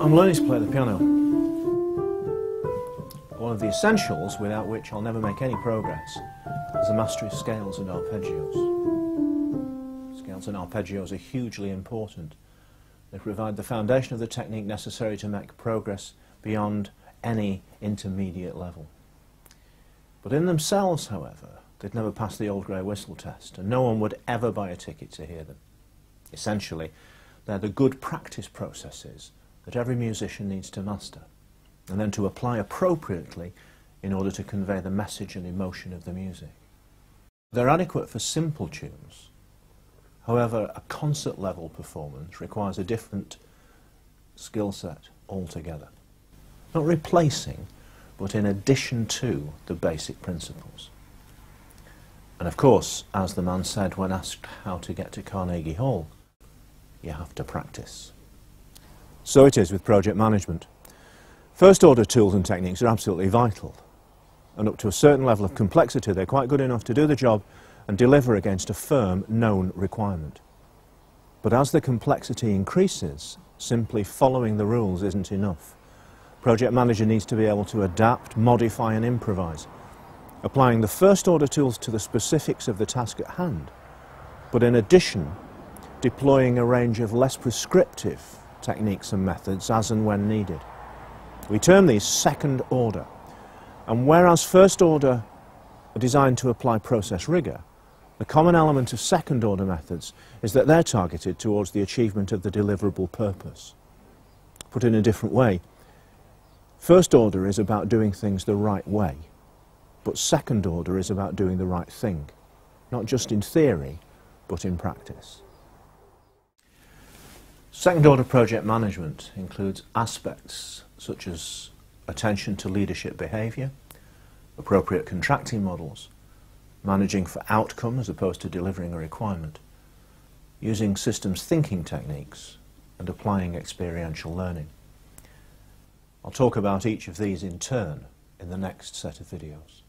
I'm learning to play the piano. One of the essentials without which I'll never make any progress is the mastery of scales and arpeggios. Scales and arpeggios are hugely important. They provide the foundation of the technique necessary to make progress beyond any intermediate level. But in themselves, however, they'd never pass the old grey whistle test, and no one would ever buy a ticket to hear them. Essentially, they're the good practice processes that every musician needs to master, and then to apply appropriately in order to convey the message and emotion of the music. They're adequate for simple tunes. However, a concert level performance requires a different skill set altogether. Not replacing, but in addition to the basic principles. And of course, as the man said when asked how to get to Carnegie Hall, you have to practice. So it is with project management. First order tools and techniques are absolutely vital. And up to a certain level of complexity, they're quite good enough to do the job and deliver against a firm, known requirement. But as the complexity increases, simply following the rules isn't enough. Project manager needs to be able to adapt, modify and improvise, applying the first order tools to the specifics of the task at hand, but in addition deploying a range of less prescriptive techniques and methods as and when needed. We term these second order, and whereas first order are designed to apply process rigour, the common element of second order methods is that they're targeted towards the achievement of the deliverable purpose. Put in a different way, first order is about doing things the right way, but second order is about doing the right thing, not just in theory, but in practice. Second order project management includes aspects such as attention to leadership behaviour, appropriate contracting models, managing for outcome as opposed to delivering a requirement, using systems thinking techniques and applying experiential learning. I'll talk about each of these in turn in the next set of videos.